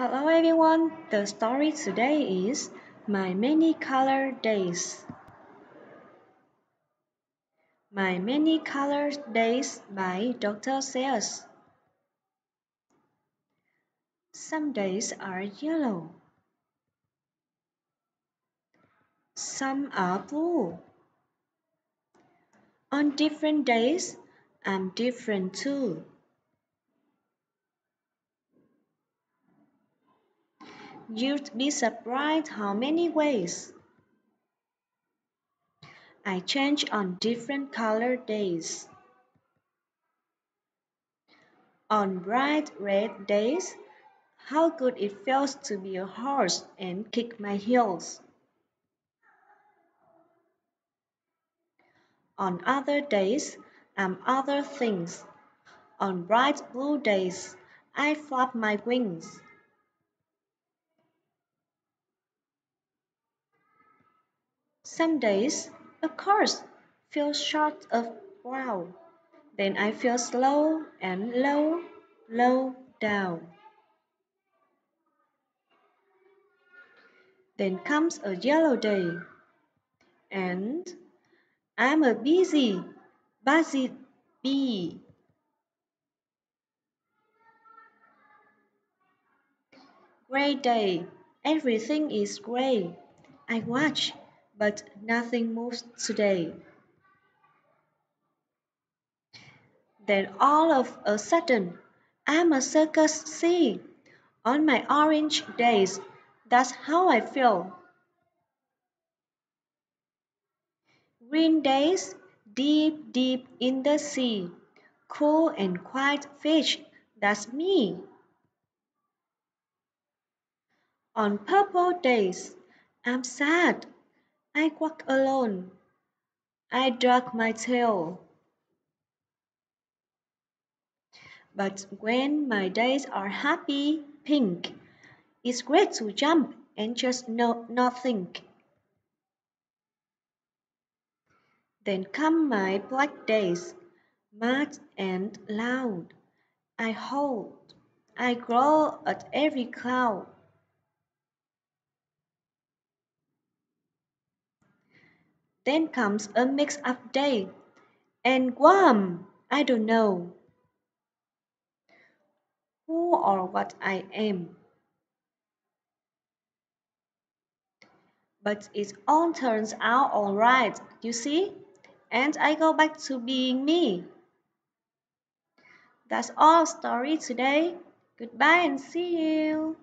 Hello everyone, the story today is My Many Colored Days. My Many Colored Days by Dr. Seuss. Some days are yellow. Some are blue. On different days, I'm different too. You'd be surprised how many ways I change on different color days. On bright red days, how good it feels to be a horse and kick my heels. On other days, I'm other things. On bright blue days, I flap my wings. Some days, of course, feel short of brow. Then I feel slow and low, low down. Then comes a yellow day, and I'm a busy, buzzy bee. Gray day, everything is gray. I watch but nothing moves today. Then all of a sudden, I'm a circus sea. On my orange days, that's how I feel. Green days, deep, deep in the sea. Cool and quiet fish, that's me. On purple days, I'm sad I walk alone. I drag my tail. But when my days are happy, pink, it's great to jump and just no, not think. Then come my black days, mad and loud. I hold, I growl at every cloud. Then comes a mix up day, and Guam, I don't know who or what I am. But it all turns out all right, you see, and I go back to being me. That's all story today. Goodbye and see you.